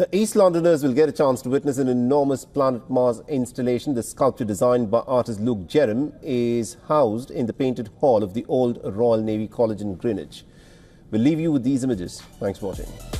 The East Londoners will get a chance to witness an enormous Planet Mars installation. The sculpture designed by artist Luke Jerram is housed in the painted hall of the old Royal Navy College in Greenwich. We'll leave you with these images. Thanks for watching.